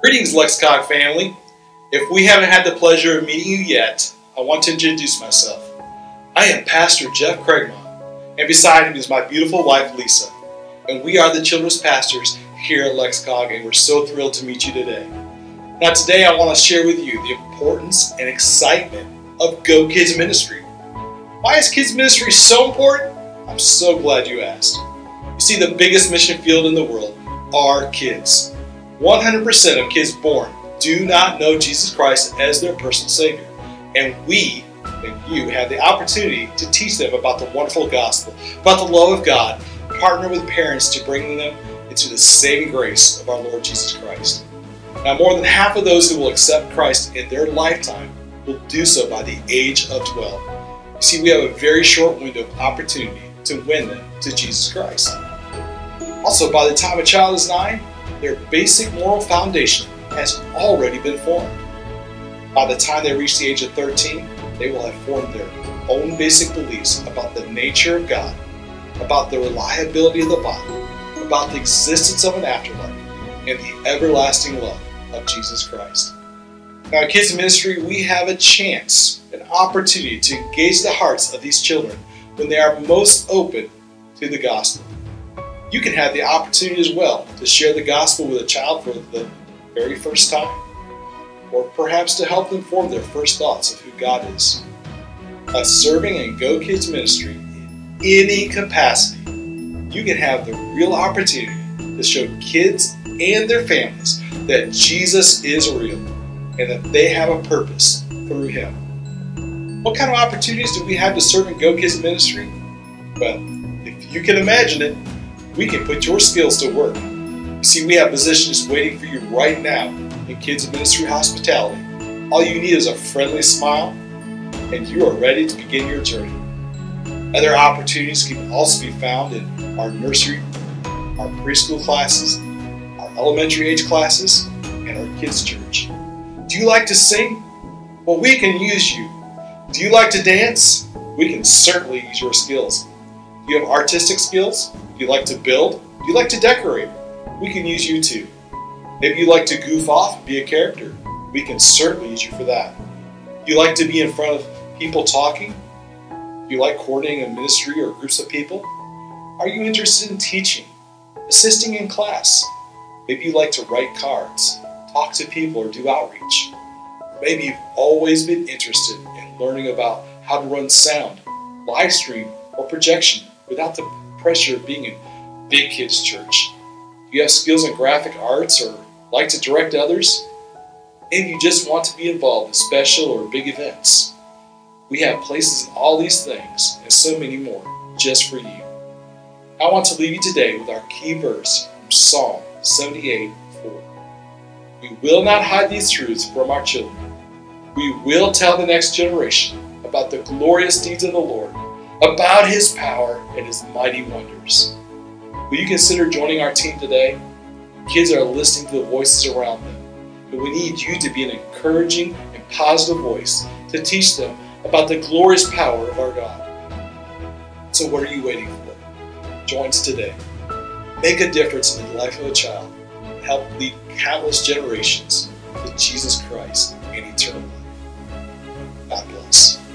Greetings, LexCog family. If we haven't had the pleasure of meeting you yet, I want to introduce myself. I am Pastor Jeff Craigmont, and beside me is my beautiful wife, Lisa. And we are the children's pastors here at LexCog, and we're so thrilled to meet you today. Now, today I want to share with you the importance and excitement of Go Kids Ministry. Why is kids ministry so important? I'm so glad you asked. You see, the biggest mission field in the world are kids. 100% of kids born do not know Jesus Christ as their personal Savior. And we and you have the opportunity to teach them about the wonderful gospel, about the love of God, partner with parents to bring them into the saving grace of our Lord Jesus Christ. Now, more than half of those who will accept Christ in their lifetime will do so by the age of 12. You see, we have a very short window of opportunity to win them to Jesus Christ. Also, by the time a child is nine, their basic moral foundation has already been formed. By the time they reach the age of 13, they will have formed their own basic beliefs about the nature of God, about the reliability of the Bible, about the existence of an afterlife, and the everlasting love of Jesus Christ. Now, at Kids Ministry, we have a chance, an opportunity to engage the hearts of these children when they are most open to the gospel. You can have the opportunity as well to share the gospel with a child for the very first time, or perhaps to help them form their first thoughts of who God is. By serving in Go Kids Ministry in any capacity, you can have the real opportunity to show kids and their families that Jesus is real and that they have a purpose through Him. What kind of opportunities do we have to serve in Go Kids Ministry? Well, if you can imagine it, we can put your skills to work. See, we have positions waiting for you right now in Kids Ministry Hospitality. All you need is a friendly smile, and you are ready to begin your journey. Other opportunities can also be found in our nursery, our preschool classes, our elementary age classes, and our kids' church. Do you like to sing? Well, we can use you. Do you like to dance? We can certainly use your skills. You have artistic skills? You like to build? You like to decorate? We can use you too. Maybe you like to goof off be a character. We can certainly use you for that. You like to be in front of people talking? You like coordinating a ministry or groups of people? Are you interested in teaching, assisting in class? Maybe you like to write cards, talk to people, or do outreach. Maybe you've always been interested in learning about how to run sound, live stream, or projection without the pressure of being in big kids church. You have skills in graphic arts or like to direct others? and you just want to be involved in special or big events. We have places in all these things and so many more just for you. I want to leave you today with our key verse from Psalm 78 4. We will not hide these truths from our children. We will tell the next generation about the glorious deeds of the Lord about His power and His mighty wonders. Will you consider joining our team today? Kids are listening to the voices around them, but we need you to be an encouraging and positive voice to teach them about the glorious power of our God. So, what are you waiting for? Join us today. Make a difference in the life of a child and help lead countless generations to Jesus Christ and eternal life. God bless.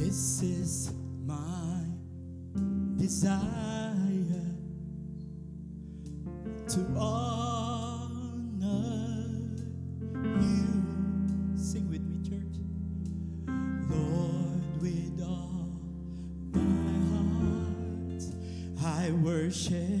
This is my desire to honor you. Sing with me, church. Lord, with all my heart, I worship.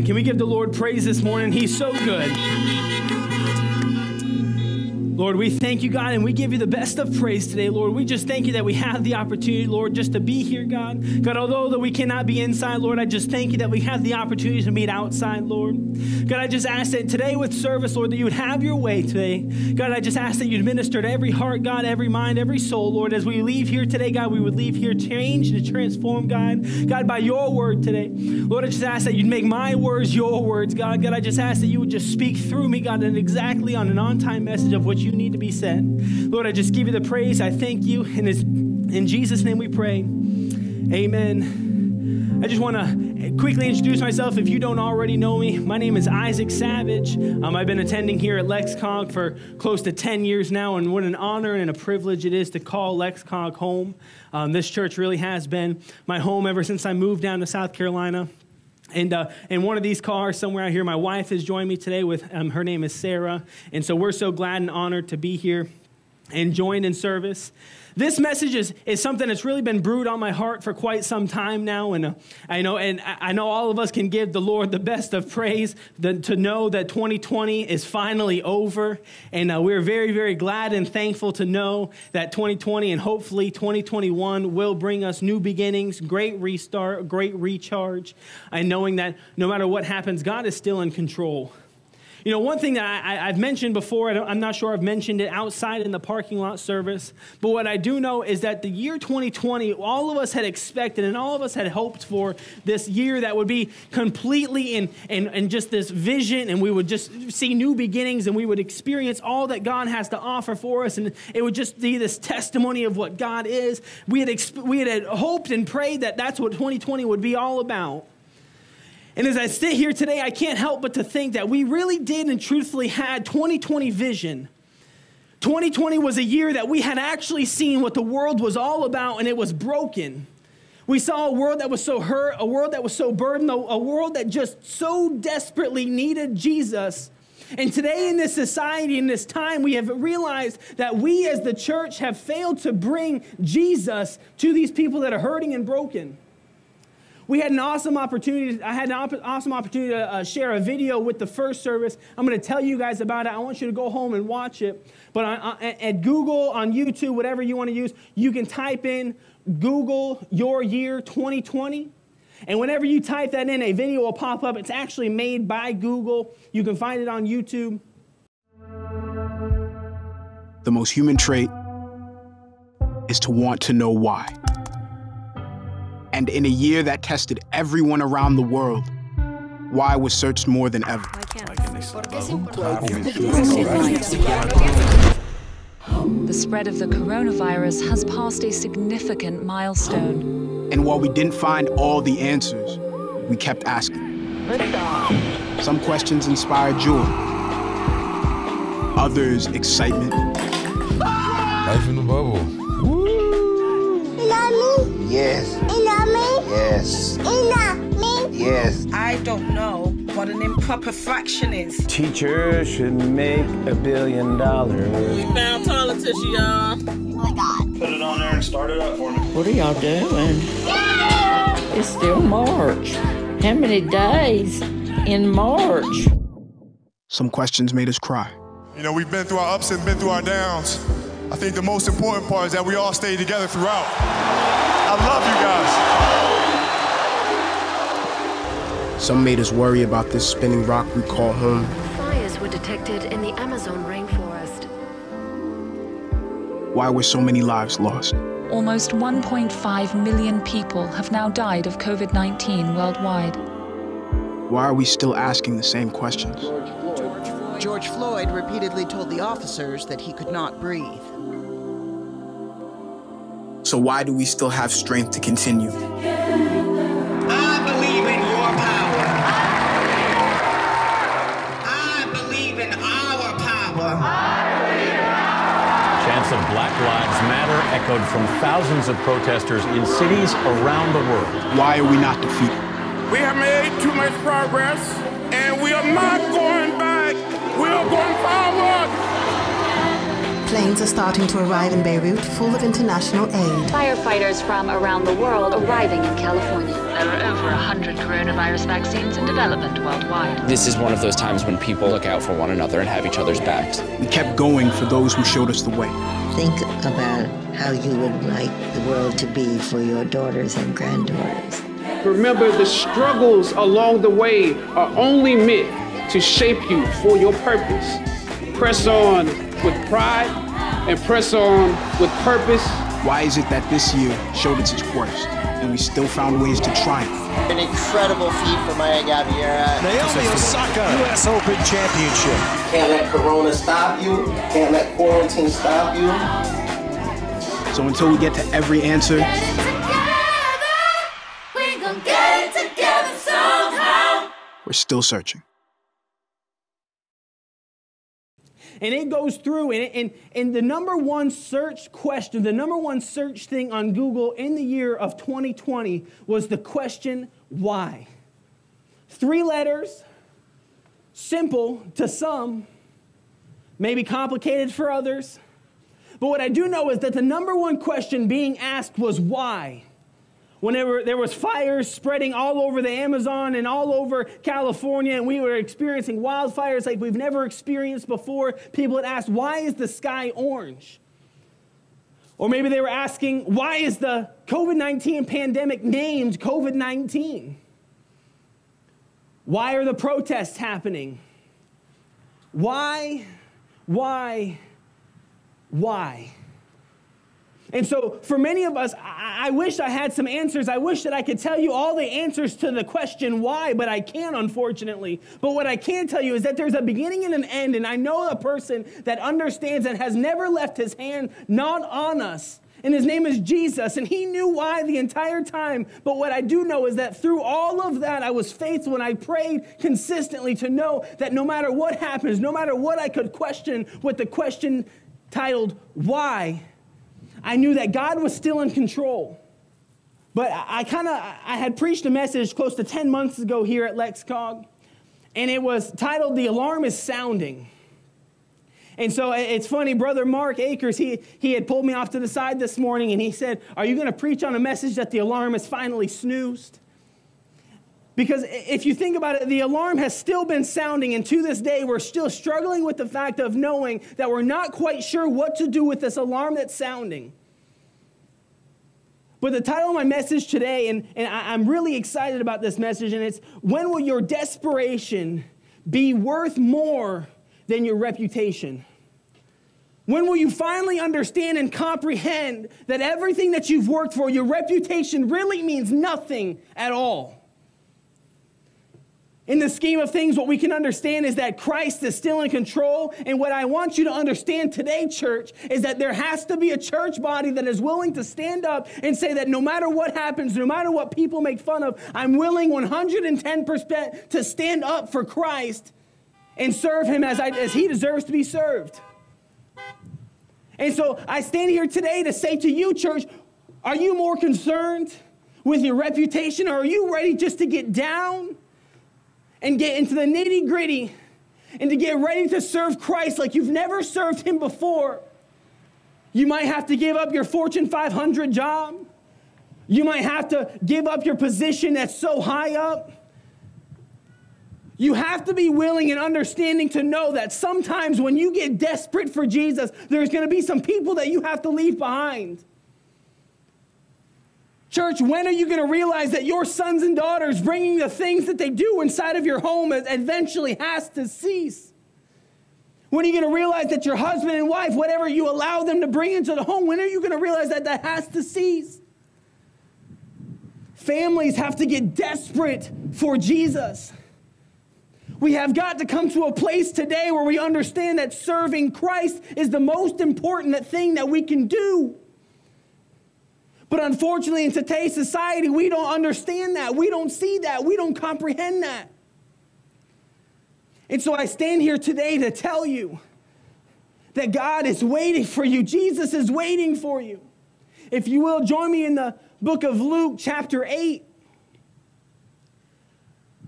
Amen. Can we give the Lord praise this morning? He's so good. Lord, we thank you, God, and we give you the best of praise today, Lord. We just thank you that we have the opportunity, Lord, just to be here, God. God, although that we cannot be inside, Lord, I just thank you that we have the opportunity to meet outside, Lord. God, I just ask that today with service, Lord, that you would have your way today. God, I just ask that you'd minister to every heart, God, every mind, every soul, Lord. As we leave here today, God, we would leave here changed and transformed, God. God, by your word today. Lord, I just ask that you'd make my words your words, God. God, I just ask that you would just speak through me, God, and exactly on an on time message of what you need to be said. Lord, I just give you the praise. I thank you. And it's in Jesus' name we pray. Amen. I just want to quickly introduce myself if you don't already know me. My name is Isaak Savage. Um, I've been attending here at LexCog for close to 10 years now, and what an honor and a privilege it is to call LexCog home. Um, this church really has been my home ever since I moved down to South Carolina. And uh, in one of these cars somewhere out here, my wife has joined me today with um, her name is Sarah. And so we're so glad and honored to be here and joined in service. This message is, is something that's really been brewed on my heart for quite some time now. And uh, I know, and I know all of us can give the Lord the best of praise the, to know that 2020 is finally over. And uh, we're very, very glad and thankful to know that 2020 and hopefully 2021 will bring us new beginnings, great restart, great recharge, and knowing that no matter what happens, God is still in control. You know, one thing that I, I've mentioned before, I I'm not sure I've mentioned it outside in the parking lot service, but what I do know is that the year 2020, all of us had expected and all of us had hoped for this year that would be completely in, in, in just this vision, and we would just see new beginnings and we would experience all that God has to offer for us, and it would just be this testimony of what God is. We had, we had hoped and prayed that that's what 2020 would be all about. And as I sit here today, I can't help but to think that we really did and truthfully had 2020 vision. 2020 was a year that we had actually seen what the world was all about and it was broken. We saw a world that was so hurt, a world that was so burdened, a, world that just so desperately needed Jesus. And today, in this society, in this time, we have realized that we as the church have failed to bring Jesus to these people that are hurting and broken we had an awesome opportunity. I had an op- awesome opportunity to uh, share a video with the first service. I'm going to tell you guys about it. I want you to go home and watch it. But on, on, at Google, on YouTube, whatever you want to use, you can type in Google your year 2020. And whenever you type that in, a video will pop up. It's actually made by Google. You can find it on YouTube. The most human trait is to want to know why. And in a year that tested everyone around the world, why was searched more than ever? The spread of the coronavirus has passed a significant milestone. And while we didn't find all the answers, we kept asking. Some questions inspired joy, others excitement, Life in the bubble. Yes. Yes. Ema me? Yes. I don't know what an improper fraction is. Teacher should make a billion dollars. We found toilet tissue, y'all. Oh my god. Put it on there and start it up for me. What are y'all doing? It's still March. How many days in March? some questions made us cry. You know, we've been through our ups and been through our downs. I think the most important part is that we all stay together throughout. I love you guys. Some made us worry about this spinning rock we call home. Fires were detected in the Amazon rainforest. Why were so many lives lost? Almost 1.5 million people have now died of COVID 19 worldwide. Why are we still asking the same questions? George Floyd repeatedly told the officers that he could not breathe. So why do we still have strength to continue? Power. Chants of Black Lives Matter echoed from thousands of protesters in cities around the world. Why are we not defeated? We have made too much progress, and we are not going back. We are going forward. Planes are starting to arrive in Beirut full of international aid. Firefighters from around the world arriving in California. There are over 100 coronavirus vaccines in development worldwide. This is one of those times when people look out for one another and have each other's backs. We kept going for those who showed us the way. Think about how you would like the world to be for your daughters and granddaughters. Remember, the struggles along the way are only meant to shape you for your purpose. Press on with pride and press on with purpose. Why is it that this year showed us its worst and we still found ways to triumph? An incredible feat for Maya Gabeira. Naomi Osaka, U.S. Open Championship. Can't let Corona stop you. Can't let quarantine stop you. So until we get to every answer, We gon' get it together somehow. we're still searching. And it goes through, and, and, and the number one search question, the number one search thing on Google in the year of 2020 was the question, why? Three letters, simple to some, maybe complicated for others. But what I do know is that the number one question being asked was why? Whenever there was fires spreading all over the Amazon and all over California, and we were experiencing wildfires like we've never experienced before, people had asked, why is the sky orange? Or maybe they were asking, why is the COVID 19 pandemic named COVID 19? Why are the protests happening? Why, why, why? And so, for many of us, I, I wish I had some answers. I wish that I could tell you all the answers to the question why, but I can't, unfortunately. But what I can tell you is that there's a beginning and an end, and I know a person that understands and has never left his hand not on us. And his name is Jesus, and he knew why the entire time. But what I do know is that through all of that, I was faithful and I prayed consistently to know that no matter what happens, no matter what I could question with the question titled, Why? I knew that God was still in control. But I, kind of I had preached a message close to 10 months ago here at LexCog, and it was titled The Alarm is Sounding. And so it's funny, Brother Mark Akers, he, he had pulled me off to the side this morning and he said, Are you going to preach on a message that the alarm is finally snoozed? Because if you think about it, the alarm has still been sounding, and to this day, we're still struggling with the fact of knowing that we're not quite sure what to do with this alarm that's sounding. But the title of my message today, and, and I, I'm really excited about this message, and it's When Will Your Desperation Be Worth More Than Your Reputation? When will you finally understand and comprehend that everything that you've worked for, your reputation, really means nothing at all? In the scheme of things, what we can understand is that Christ is still in control. And what I want you to understand today, church, is that there has to be a church body that is willing to stand up and say that no matter what happens, no matter what people make fun of, I'm willing 110% to stand up for Christ and serve him as, I, as he deserves to be served. And so I stand here today to say to you, church, are you more concerned with your reputation or are you ready just to get down? And get into the nitty gritty and to get ready to serve Christ like you've never served Him before. You might have to give up your Fortune 500 job. You might have to give up your position that's so high up. You have to be willing and understanding to know that sometimes when you get desperate for Jesus, there's going to be some people that you have to leave behind. Church, when are you going to realize that your sons and daughters bringing the things that they do inside of your home eventually has to cease? When are you going to realize that your husband and wife, whatever you allow them to bring into the home, when are you going to realize that that has to cease? Families have to get desperate for Jesus. We have got to come to a place today where we understand that serving Christ is the most important thing that we can do. But unfortunately, in today's society, we don't understand that. We don't see that. We don't comprehend that. And so I stand here today to tell you that God is waiting for you. Jesus is waiting for you. If you will, join me in the book of Luke, chapter 8.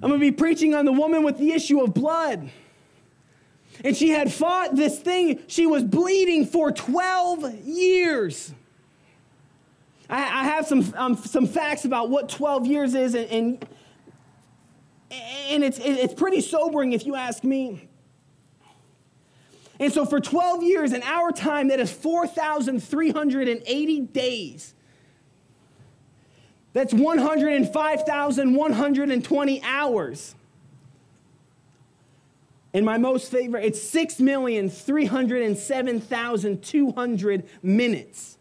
I'm going to be preaching on the woman with the issue of blood. And she had fought this thing, she was bleeding for 12 years. I, I have some, um, some facts about what 12 years is, and, and, and it's, it's pretty sobering if you ask me. And so, for 12 years, in our time, that is 4,380 days. That's 105,120 hours. And my most favorite, it's 6,307,200 minutes.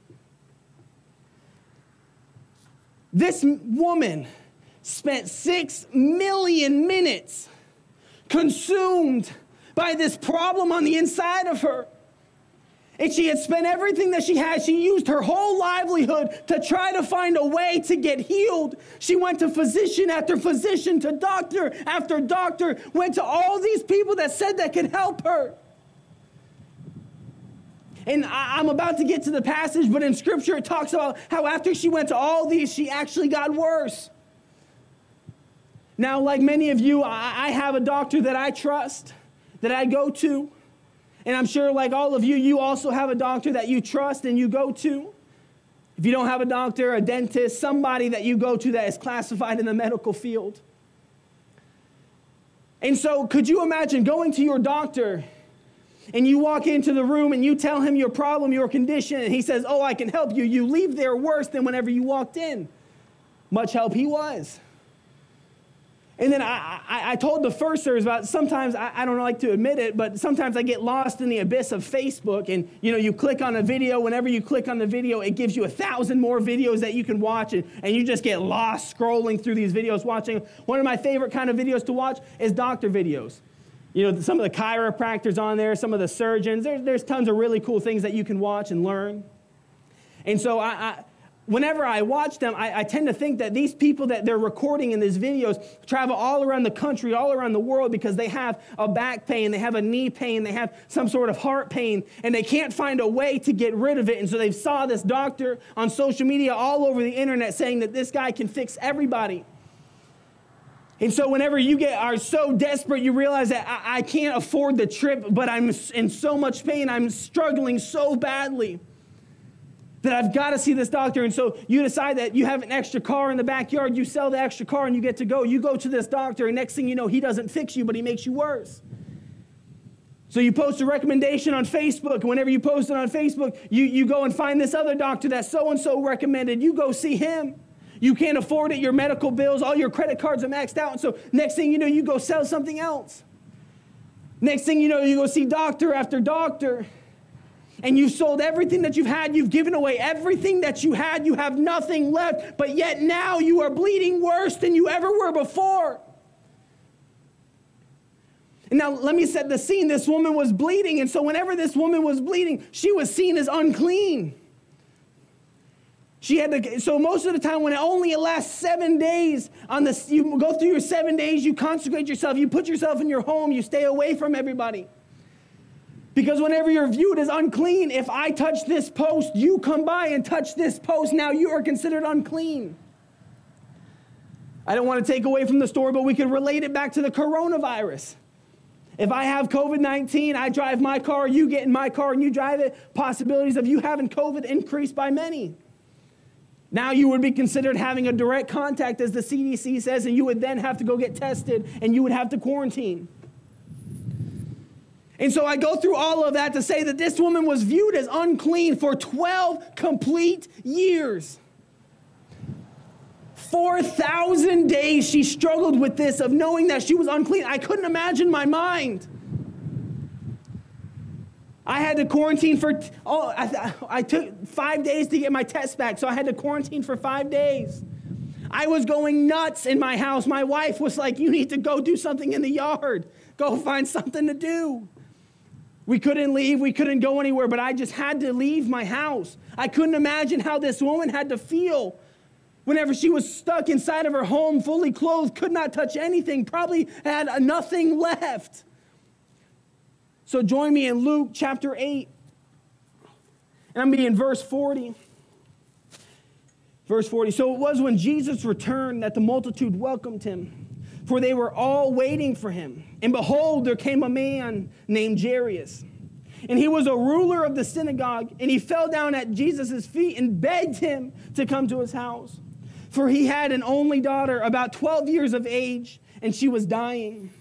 This woman spent six million minutes consumed by this problem on the inside of her. And she had spent everything that she had. She used her whole livelihood to try to find a way to get healed. She went to physician after physician, to doctor after doctor, went to all these people that said that could help her. And I, am about to get to the passage, but in scripture it talks about how after she went to all these, she actually got worse. Now, like many of you, I, I have a doctor that I trust, that I go to. And I'm sure, like all of you, you also have a doctor that you trust and you go to. If you don't have a doctor, a dentist, somebody that you go to that is classified in the medical field. And so, could you imagine going to your doctor and you walk into the room and you tell him your problem, your condition, and he says, Oh, I can help you, you leave there worse than whenever you walked in. Much help he was. And then I, I, I told the first service about sometimes I, I don't like to admit it, but sometimes I get lost in the abyss of Facebook. And you know, you click on a video. Whenever you click on the video, it gives you a thousand more videos that you can watch, and, and you just get lost scrolling through these videos. Watching one of my favorite kind of videos to watch is doctor videos. You know, some of the chiropractors on there, some of the surgeons. There's there's tons of really cool things that you can watch and learn. And so I, I whenever I watch them, I, I, tend to think that these people that they're recording in these videos travel all around the country, all around the world because they have a back pain, they have a knee pain, they have some sort of heart pain, and they can't find a way to get rid of it. And so they saw this doctor on social media all over the internet saying that this guy can fix everybody. And so, whenever you get are so desperate, you realize that I, I can't afford the trip, but I'm in so much pain. I'm struggling so badly that I've got to see this doctor. And so you decide that you have an extra car in the backyard, you sell the extra car and you get to go. You go to this doctor, and next thing you know, he doesn't fix you, but he makes you worse. So you post a recommendation on Facebook, whenever you post it on Facebook, you, you go and find this other doctor that so and so recommended. You go see him. You can't afford it, your medical bills, all your credit cards are maxed out. And so next thing you know, you go sell something else. Next thing you know, you go see doctor after doctor and you've sold everything that you've had, you've given away everything that you had, you have nothing left, but yet now you are bleeding worse than you ever were before. And now let me set the scene. This woman was bleeding, and so whenever this woman was bleeding, she was seen as unclean. She had to, so most of the time when it only lasts seven days, on the, you go through your seven days, you consecrate yourself, you put yourself in your home, you stay away from everybody. Because whenever you're viewed as unclean, if I touch this post, you come by and touch this post, now you are considered unclean. I don't want to take away from the story, but we could relate it back to the coronavirus. If I have COVID 19, I drive my car, you get in my car and you drive it, possibilities of you having COVID increase by many. Now you would be considered having a direct contact, as the CDC says, and you would then have to go get tested and you would have to quarantine. And so I go through all of that to say that this woman was viewed as unclean for 12 complete years. 4,000 days she struggled with this of knowing that she was unclean. I couldn't imagine my mind. I had to quarantine for, oh, I, I took five days to get my test back, so I had to quarantine for five days. I was going nuts in my house. My wife was like, You need to go do something in the yard, go find something to do. We couldn't leave, we couldn't go anywhere, but I just had to leave my house. I couldn't imagine how this woman had to feel whenever she was stuck inside of her home, fully clothed, could not touch anything, probably had nothing left. So join me in Luke chapter 8. And I'm be in verse 40. Verse 40. So it was when Jesus returned that the multitude welcomed him for they were all waiting for him. And behold, there came a man named Jairus. And he was a ruler of the synagogue, and he fell down at Jesus' feet and begged him to come to his house. For he had an only daughter, about 12 years of age, and she was dying.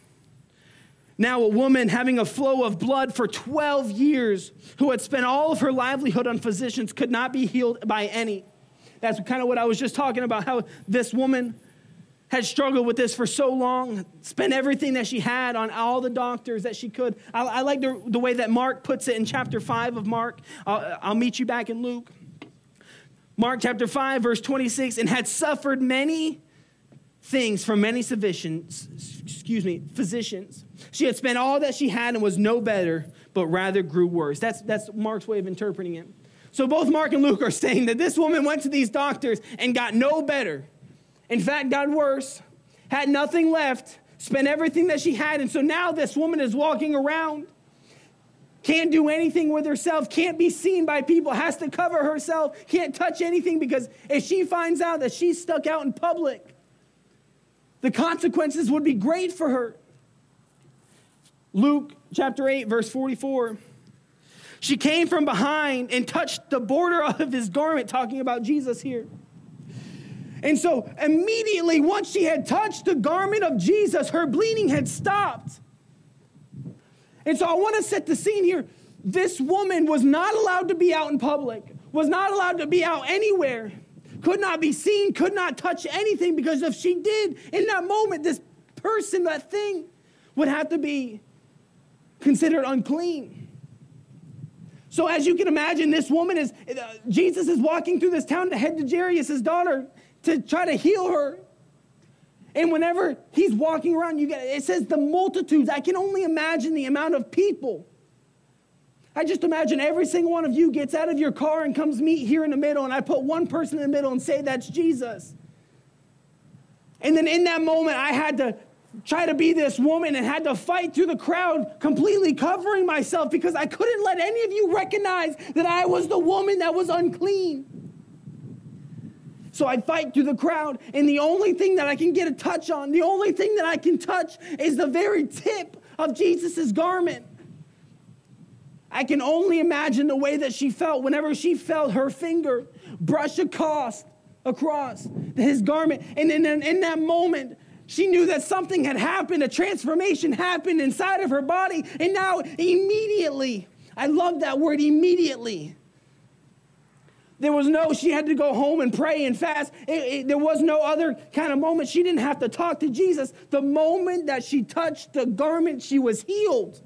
Now, a woman having a flow of blood for 12 years, who had spent all of her livelihood on physicians, could not be healed by any. That's kind of what I was just talking about, how this woman had struggled with this for so long, spent everything that she had on all the doctors that she could. I, I like the, the, way that Mark puts it in chapter 5 of Mark. I'll, I'll meet you back in Luke. Mark chapter 5, verse 26, and had suffered many things from many physicians, excuse me, physicians. She had spent all that she had and was no better, but rather grew worse. That's, that's Mark's way of interpreting it. So both Mark and Luke are saying that this woman went to these doctors and got no better in fact, got worse, had nothing left, spent everything that she had. And so now this woman is walking around, can't do anything with herself, can't be seen by people, has to cover herself, can't touch anything because if she finds out that she's stuck out in public, the consequences would be great for her. Luke chapter 8, verse 44. She came from behind and touched the border of his garment, talking about Jesus here. And so immediately, once she had touched the garment of Jesus, her bleeding had stopped. And so I want to set the scene here. This woman was not allowed to be out in public, was not allowed to be out anywhere, could not be seen, could not touch anything, because if she did, in that moment, this person, that thing, would have to be considered unclean. So, as you can imagine, this woman is, uh, Jesus is walking through this town to head to Jairus' daughter to try to heal her. And whenever he's walking around, you get it says the multitudes. I can only imagine the amount of people. I just imagine every single one of you gets out of your car and comes meet here in the middle, and I put one person in the middle and say that's Jesus. And then in that moment, I had to try to be this woman and had to fight through the crowd, completely covering myself because I couldn't let any of you recognize that I was the woman that was unclean. So I fight through the crowd, and the only thing that I can get a touch on, the only thing that I can touch is the very tip of Jesus' garment. I can only imagine the way that she felt whenever she felt her finger brush across, across his garment. And in, in that moment, she knew that something had happened, a transformation happened inside of her body. And now, immediately, I love that word, immediately. There was no, she had to go home and pray and fast. It, it, there was no other kind of moment. She didn't have to talk to Jesus. The moment that she touched the garment, she was healed.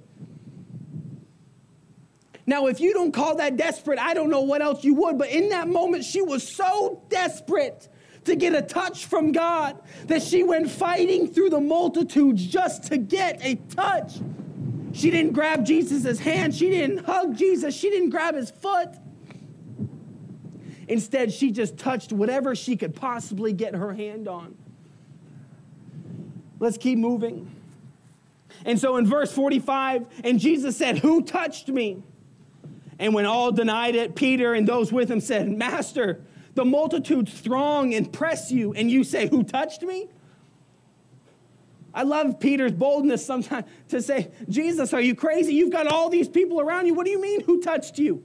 Now, if you don't call that desperate, I don't know what else you would, but in that moment, she was so desperate to get a touch from God that she went fighting through the multitudes just to get a touch. She didn't grab Jesus' hand, she didn't hug Jesus, she didn't grab his foot. Instead, she just touched whatever she could possibly get her hand on. Let's keep moving. And so in verse 45, and Jesus said, Who touched me? And when all denied it, Peter and those with him said, Master, the multitudes throng and press you, and you say, Who touched me? I love Peter's boldness sometimes to say, Jesus, are you crazy? You've got all these people around you. What do you mean, who touched you?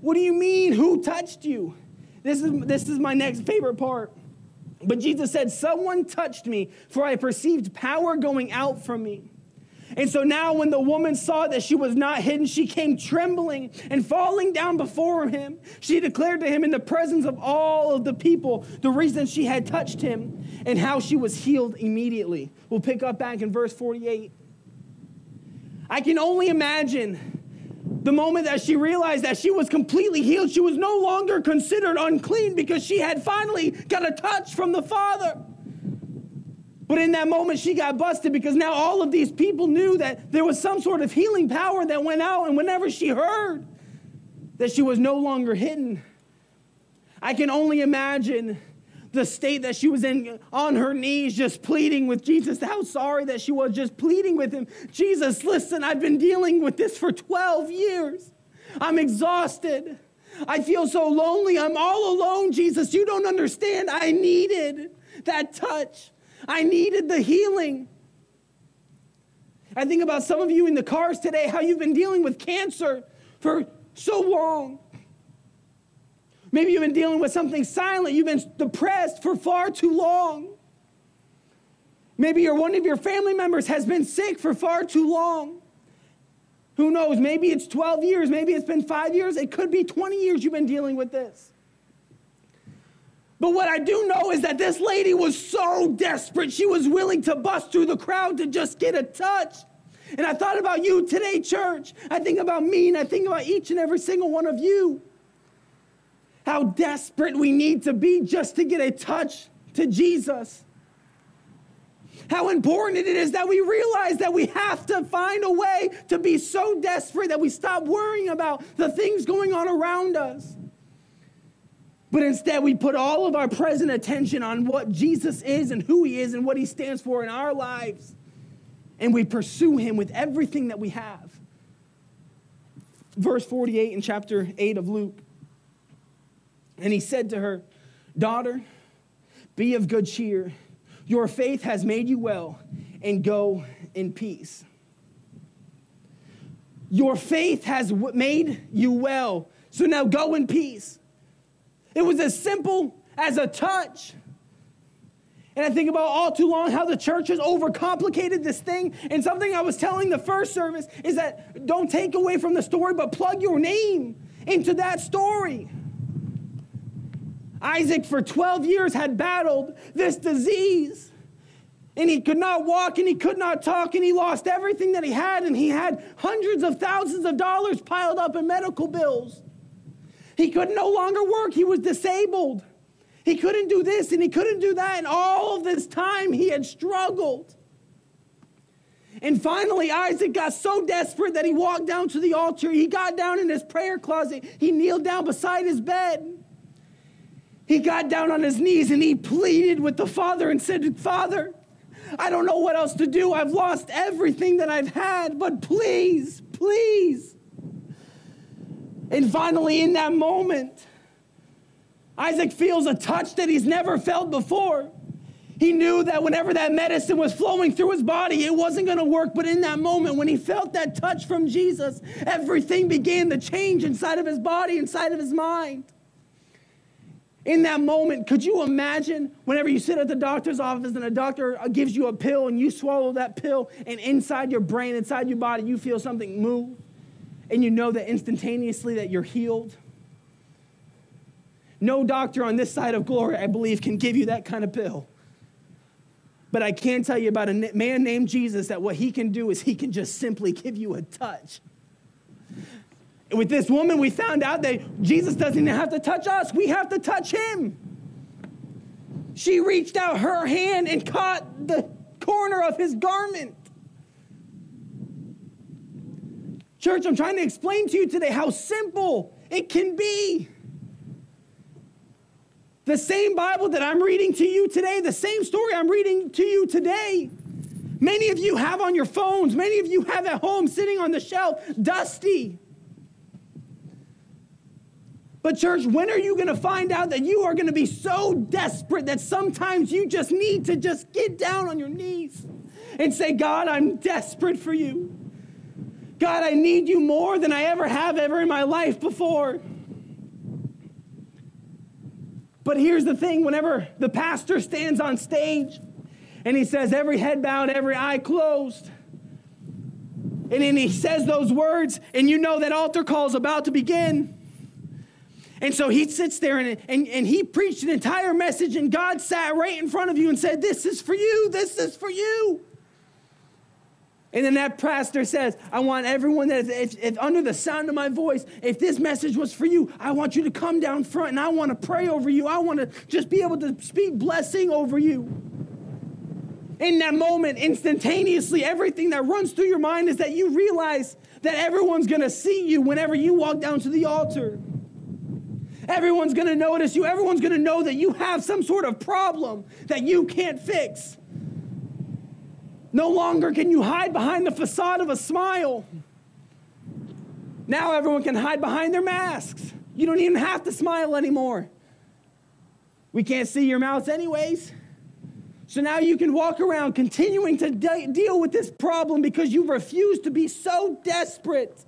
What do you mean, who touched you? This is, this is my next favorite part. But Jesus said, Someone touched me, for I perceived power going out from me. And so now, when the woman saw that she was not hidden, she came trembling and falling down before him. She declared to him in the presence of all of the people the reason she had touched him and how she was healed immediately. We'll pick up back in verse 48. I can only imagine the moment that she realized that she was completely healed, she was no longer considered unclean because she had finally got a touch from the Father. But in that moment, she got busted because now all of these people knew that there was some sort of healing power that went out. And whenever she heard that she was no longer hidden, I can only imagine the state that she was in on her knees, just pleading with Jesus, how sorry that she was, just pleading with him. Jesus, listen, I've been dealing with this for 12 years. I'm exhausted. I feel so lonely. I'm all alone, Jesus. You don't understand. I needed that touch. I needed the healing. I think about some of you in the cars today, how you've been dealing with cancer for so long. Maybe you've been dealing with something silent. You've been depressed for far too long. Maybe your, one of your family members has been sick for far too long. Who knows? Maybe it's 12 years. Maybe it's been five years. It could be 20 years you've been dealing with this. But what I do know is that this lady was so desperate, she was willing to bust through the crowd to just get a touch. And I thought about you today, church. I think about me and I think about each and every single one of you. How desperate we need to be just to get a touch to Jesus. How important it is that we realize that we have to find a way to be so desperate that we stop worrying about the things going on around us. But instead, we put all of our present attention on what Jesus is and who he is and what he stands for in our lives. And we pursue him with everything that we have. Verse 48 in chapter 8 of Luke. And he said to her, Daughter, be of good cheer. Your faith has made you well, and go in peace. Your faith has made you well. So now go in peace. It was as simple as a touch. And I think about all too long how the church has overcomplicated this thing. And something I was telling the first service is that don't take away from the story, but plug your name into that story. Isaak, for 12 years, had battled this disease. And he could not walk and he could not talk and he lost everything that he had and he had hundreds of thousands of dollars piled up in medical bills. He could no longer work, he was disabled. He couldn't do this and he couldn't do that. And all of this time he had struggled. And finally, Isaak got so desperate that he walked down to the altar. He got down in his prayer closet. He kneeled down beside his bed. He got down on his knees and he pleaded with the Father and said, Father, I don't know what else to do. I've lost everything that I've had, but please, please. And finally, in that moment, Isaak feels a touch that he's never felt before. He knew that whenever that medicine was flowing through his body, it wasn't going to work. But in that moment, when he felt that touch from Jesus, everything began to change inside of his body, inside of his mind. In that moment, could you imagine whenever you sit at the doctor's office and a doctor gives you a pill and you swallow that pill, and inside your brain, inside your body, you feel something move, and you know that instantaneously that you're healed? No doctor on this side of glory, I believe, can give you that kind of pill. But I can tell you about a man named Jesus that what he can do is he can just simply give you a touch. With this woman, we found out that Jesus doesn't even have to touch us, we have to touch him. She reached out her hand and caught the corner of his garment. Church, I'm trying to explain to you today how simple it can be. The same Bible that I'm reading to you today, the same story I'm reading to you today, many of you have on your phones, many of you have at home sitting on the shelf, dusty. But, church, when are you going to find out that you are going to be so desperate that sometimes you just need to just get down on your knees and say, God, I'm desperate for you. God, I need you more than I ever have ever in my life before. But here's the thing whenever the pastor stands on stage and he says, every head bowed, every eye closed, and then he says those words, and you know that altar call is about to begin. And so he sits there and, and, and he preached an entire message, and God sat right in front of you and said, This is for you, this is for you. And then that pastor says, I want everyone that if, if under the sound of my voice, if this message was for you, I want you to come down front and I want to pray over you. I want to just be able to speak blessing over you. In that moment, instantaneously, everything that runs through your mind is that you realize that everyone's going to see you whenever you walk down to the altar. Everyone's going to notice you. Everyone's going to know that you have some sort of problem that you can't fix. No longer can you hide behind the facade of a smile. Now everyone can hide behind their masks. You don't even have to smile anymore. We can't see your mouths, anyways. So now you can walk around continuing to de- deal with this problem because you refuse to be so desperate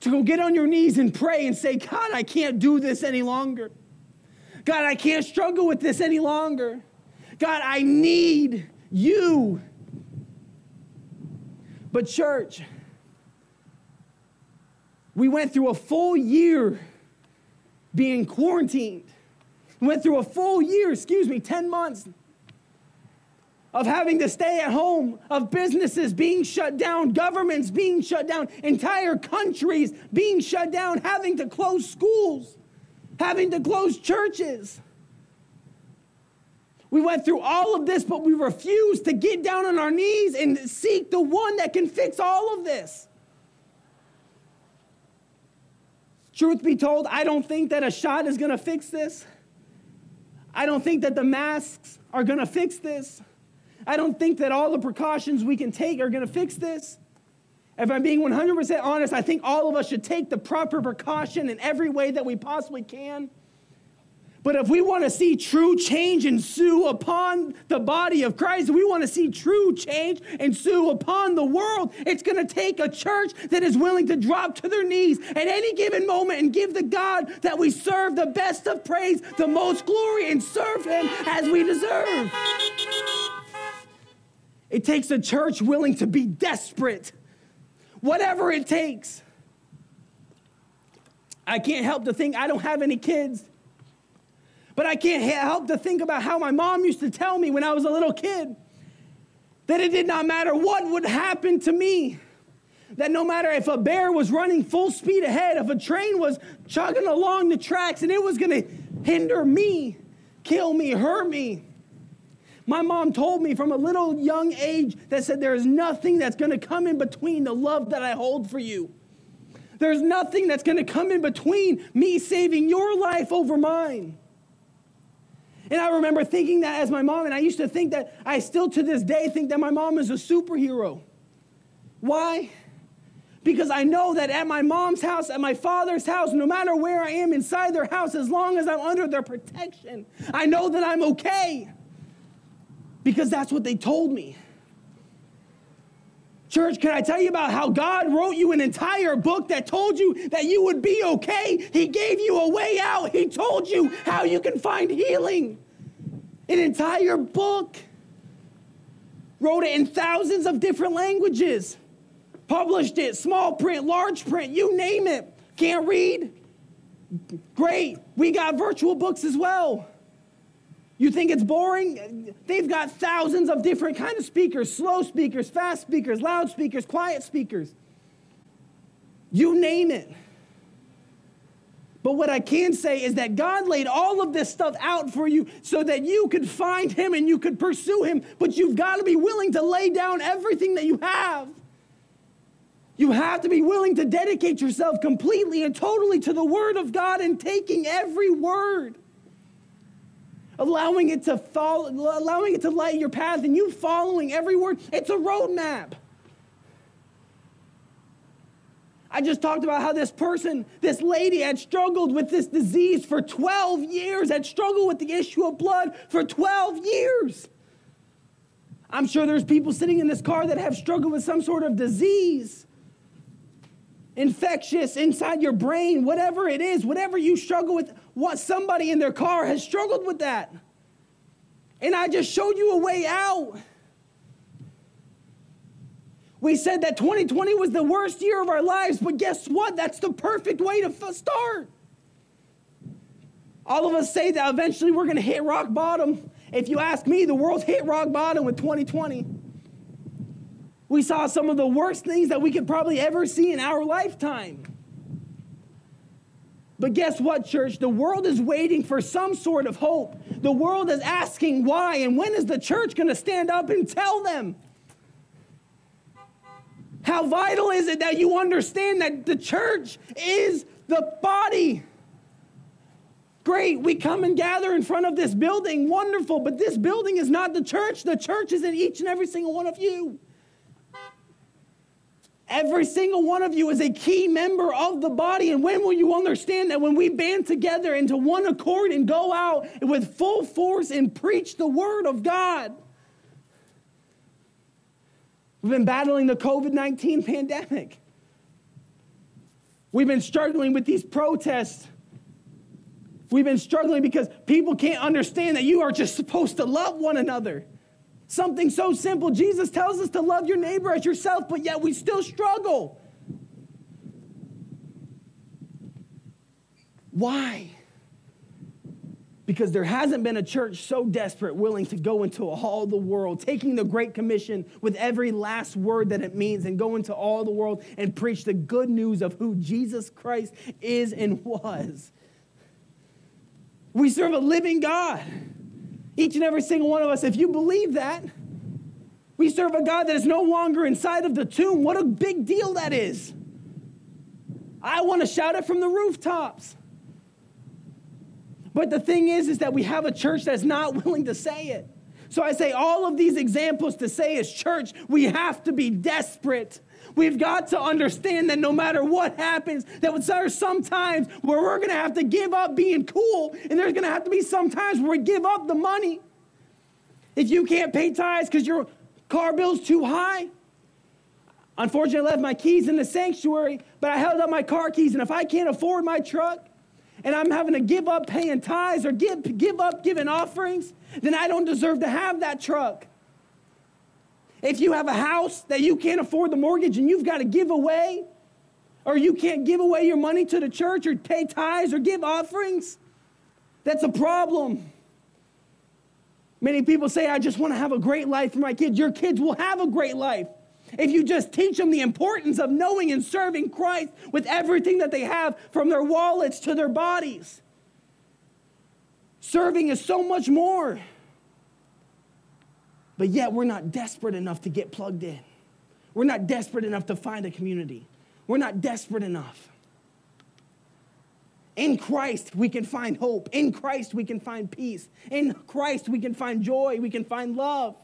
to go get on your knees and pray and say, God, I can't do this any longer. God, I can't struggle with this any longer. God, I need you. But, church, we went through a full year being quarantined. We went through a full year, excuse me, 10 months of having to stay at home, of businesses being shut down, governments being shut down, entire countries being shut down, having to close schools, having to close churches. We went through all of this, but we refuse to get down on our knees and seek the one that can fix all of this. Truth be told, I don't think that a shot is going to fix this. I don't think that the masks are going to fix this. I don't think that all the precautions we can take are going to fix this. If I'm being 100% honest, I think all of us should take the proper precaution in every way that we possibly can. But if we want to see true change ensue upon the body of Christ, if we want to see true change ensue upon the world, it's going to take a church that is willing to drop to their knees at any given moment and give the God that we serve the best of praise, the most glory, and serve Him as we deserve. It takes a church willing to be desperate, whatever it takes. I can't help to think I don't have any kids. But I can't help to think about how my mom used to tell me when I was a little kid. That it did not matter what would happen to me. That no matter if a bear was running full speed ahead, if a train was chugging along the tracks and it was going to hinder me, kill me, hurt me. My mom told me from a little young age that said there is nothing that's going to come in between the love that I hold for you. There's nothing that's going to come in between me saving your life over mine. And I remember thinking that as my mom, and I used to think that, I still to this day think that my mom is a superhero. Why? Because I know that at my mom's house, at my father's house, no matter where I am inside their house, as long as I'm under their protection, I know that I'm okay. Because that's what they told me. Church, can I tell you about how God wrote you an entire book that told you that you would be okay? He gave you a way out. He told you how you can find healing. An entire book. Wrote it in thousands of different languages. Published it, small print, large print, you name it. Can't read? Great. We got virtual books as well. You think it's boring? They've got thousands of different kind of speakers, slow speakers, fast speakers, loud speakers, quiet speakers. You name it. But what I can say is that God laid all of this stuff out for you so that you could find Him and you could pursue Him, but you've got to be willing to lay down everything that you have. You have to be willing to dedicate yourself completely and totally to the Word of God and taking every word allowing it to follow, allowing it to light your path and you following every word. It's a roadmap. I just talked about how this person, this lady, had struggled with this disease for 12 years, had struggled with the issue of blood for 12 years. I'm sure there's people sitting in this car that have struggled with some sort of disease, infectious inside your brain, whatever it is, whatever you struggle with, what somebody in their car has struggled with that. And I just showed you a way out. We said that 2020 was the worst year of our lives, but guess what? That's the perfect way to f- start. All of us say that eventually we're going to hit rock bottom. If you ask me, the world hit rock bottom with 2020. We saw some of the worst things that we could probably ever see in our lifetime. But guess what, church? The world is waiting for some sort of hope. The world is asking why, and when is the church going to stand up and tell them? How vital is it that you understand that the church is the body? Great, we come and gather in front of this building, wonderful, but this building is not the church. The church is in each and every single one of you. Every single one of you is a key member of the body. And when will you understand that when we band together into one accord and go out with full force and preach the word of God? We've been battling the COVID 19 pandemic. We've been struggling with these protests. We've been struggling because people can't understand that you are just supposed to love one another. Something so simple. Jesus tells us to love your neighbor as yourself, but yet we still struggle. Why? Because there hasn't been a church so desperate, willing to go into all the world, taking the Great Commission with every last word that it means, and go into all the world and preach the good news of who Jesus Christ is and was. We serve a living God. Each and every single one of us, if you believe that, we serve a God that is no longer inside of the tomb. What a big deal that is. I want to shout it from the rooftops. But the thing is, is that we have a church that's not willing to say it. So I say all of these examples to say as church, we have to be desperate. We've got to understand that no matter what happens, that there's some times where we're going to have to give up being cool, and there's going to have to be some times where we give up the money. If you can't pay tithes because your car bill's too high, unfortunately, I left my keys in the sanctuary, but I held up my car keys, and if I can't afford my truck, and I'm having to give up paying tithes or give, give up giving offerings, then I don't deserve to have that truck. If you have a house that you can't afford the mortgage and you've got to give away, or you can't give away your money to the church or pay tithes or give offerings, that's a problem. Many people say, I just want to have a great life for my kids. Your kids will have a great life if you just teach them the importance of knowing and serving Christ with everything that they have, from their wallets to their bodies. Serving is so much more. But yet, we're not desperate enough to get plugged in. We're not desperate enough to find a community. We're not desperate enough. In Christ, we can find hope. In Christ, we can find peace. In Christ, we can find joy. We can find love.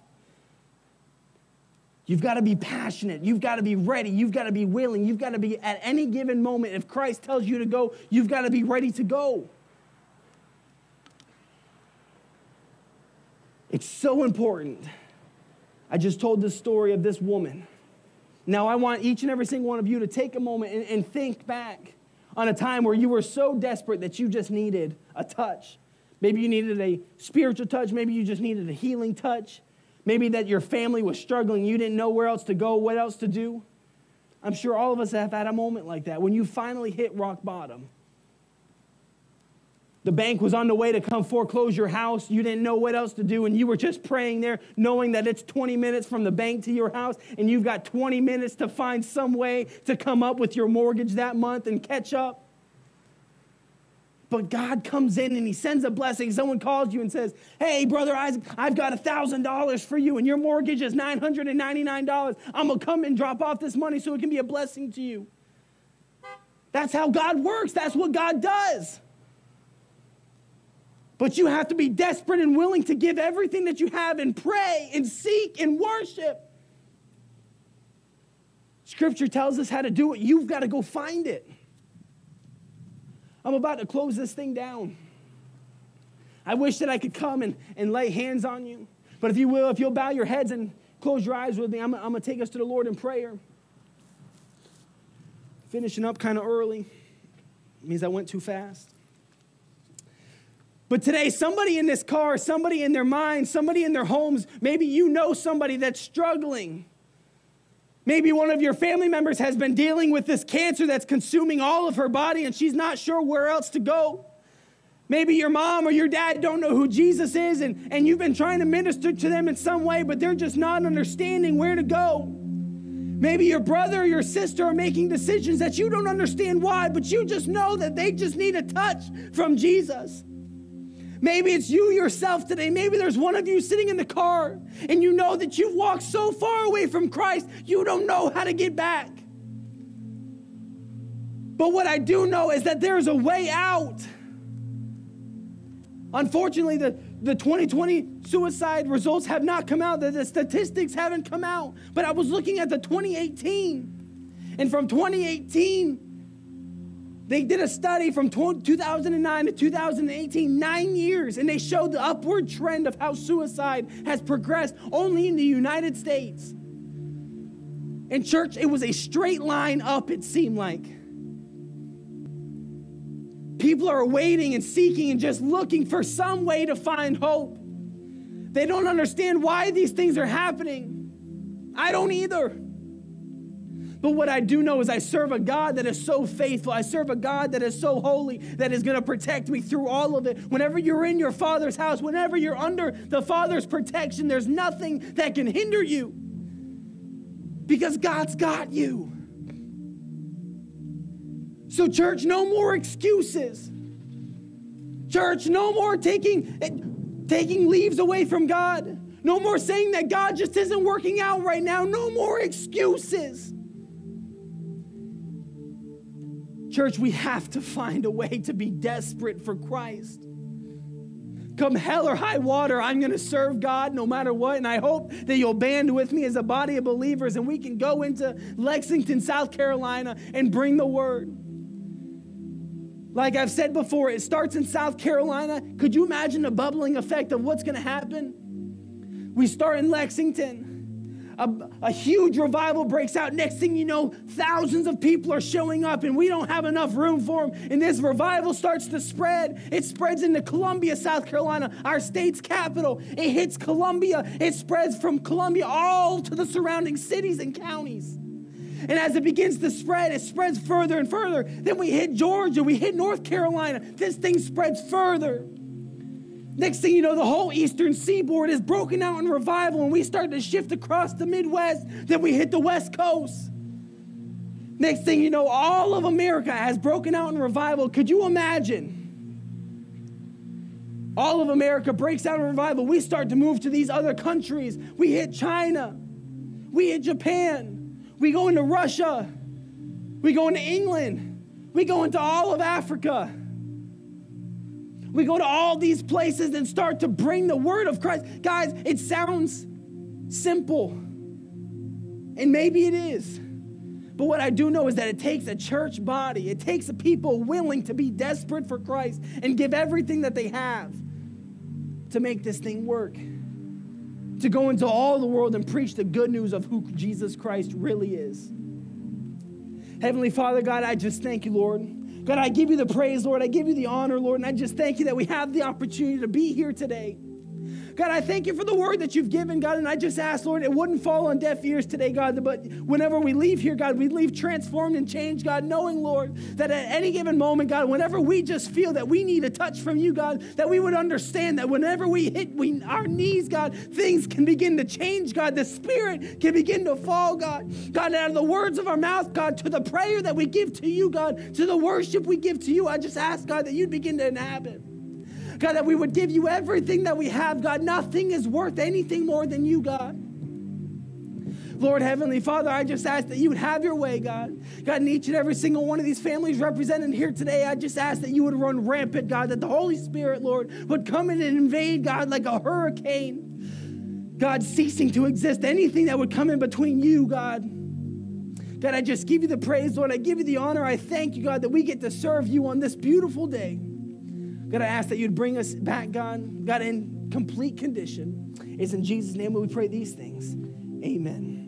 You've got to be passionate. You've got to be ready. You've got to be willing. You've got to be at any given moment. If Christ tells you to go, you've got to be ready to go. It's so important. I just told this story of this woman. Now, I want each and every single one of you to take a moment and, and think back on a time where you were so desperate that you just needed a touch. Maybe you needed a spiritual touch. Maybe you just needed a healing touch. Maybe that your family was struggling. You didn't know where else to go, what else to do. I'm sure all of us have had a moment like that when you finally hit rock bottom. The bank was on the way to come foreclose your house. You didn't know what else to do, and you were just praying there, knowing that it's 20 minutes from the bank to your house, and you've got 20 minutes to find some way to come up with your mortgage that month and catch up. But God comes in and He sends a blessing. Someone calls you and says, Hey, Brother Isaak, I've got $1,000 for you, and your mortgage is $999. I'm going to come and drop off this money so it can be a blessing to you. That's how God works, that's what God does. But you have to be desperate and willing to give everything that you have and pray and seek and worship. Scripture tells us how to do it. You've got to go find it. I'm about to close this thing down. I wish that I could come and, and lay hands on you. But if you will, if you'll bow your heads and close your eyes with me, I'm, I'm going to take us to the Lord in prayer. Finishing up kind of early. It means I went too fast. But today, somebody in this car, somebody in their mind, somebody in their homes, maybe you know somebody that's struggling. Maybe one of your family members has been dealing with this cancer that's consuming all of her body and she's not sure where else to go. Maybe your mom or your dad don't know who Jesus is and, and you've been trying to minister to them in some way, but they're just not understanding where to go. Maybe your brother or your sister are making decisions that you don't understand why, but you just know that they just need a touch from Jesus. Maybe it's you yourself today. Maybe there's one of you sitting in the car and you know that you've walked so far away from Christ, you don't know how to get back. But what I do know is that there's a way out. Unfortunately, the, the 2020 suicide results have not come out, the, the statistics haven't come out. But I was looking at the 2018, and from 2018, they did a study from 2009 to 2018, nine years, and they showed the upward trend of how suicide has progressed only in the United States. In church, it was a straight line up, it seemed like. People are waiting and seeking and just looking for some way to find hope. They don't understand why these things are happening. I don't either. But what I do know is I serve a God that is so faithful. I serve a God that is so holy that is going to protect me through all of it. Whenever you're in your Father's house, whenever you're under the Father's protection, there's nothing that can hinder you because God's got you. So, church, no more excuses. Church, no more taking, taking leaves away from God. No more saying that God just isn't working out right now. No more excuses. Church, we have to find a way to be desperate for Christ. Come hell or high water, I'm going to serve God no matter what. And I hope that you'll band with me as a body of believers and we can go into Lexington, South Carolina and bring the word. Like I've said before, it starts in South Carolina. Could you imagine the bubbling effect of what's going to happen? We start in Lexington. A, a, huge revival breaks out. Next thing you know, thousands of people are showing up, and we don't have enough room for them. And this revival starts to spread. It spreads into Columbia, South Carolina, our state's capital. It hits Columbia. It spreads from Columbia all to the surrounding cities and counties. And as it begins to spread, it spreads further and further. Then we hit Georgia, we hit North Carolina. This thing spreads further. Next thing you know, the whole eastern seaboard is broken out in revival, and we start to shift across the Midwest. Then we hit the West Coast. Next thing you know, all of America has broken out in revival. Could you imagine? All of America breaks out in revival. We start to move to these other countries. We hit China. We hit Japan. We go into Russia. We go into England. We go into all of Africa. We go to all these places and start to bring the word of Christ. Guys, it sounds simple. And maybe it is. But what I do know is that it takes a church body, it takes a people willing to be desperate for Christ and give everything that they have to make this thing work. To go into all the world and preach the good news of who Jesus Christ really is. Heavenly Father, God, I just thank you, Lord. God, I give you the praise, Lord. I give you the honor, Lord. And I just thank you that we have the opportunity to be here today. God, I thank you for the word that you've given, God. And I just ask, Lord, it wouldn't fall on deaf ears today, God. But whenever we leave here, God, we leave transformed and changed, God, knowing, Lord, that at any given moment, God, whenever we just feel that we need a touch from you, God, that we would understand that whenever we hit we, our knees, God, things can begin to change, God. The Spirit can begin to fall, God. God, out of the words of our mouth, God, to the prayer that we give to you, God, to the worship we give to you, I just ask, God, that you'd begin to inhabit. God, that we would give you everything that we have, God. Nothing is worth anything more than you, God. Lord Heavenly Father, I just ask that you would have your way, God. God, in each and every single one of these families represented here today, I just ask that you would run rampant, God, that the Holy Spirit, Lord, would come in and invade, God, like a hurricane. God, ceasing to exist, anything that would come in between you, God. God, I just give you the praise, Lord. I give you the honor. I thank you, God, that we get to serve you on this beautiful day. God, I ask that you'd bring us back, God, God, in complete condition. It's in Jesus' name we pray these things. Amen.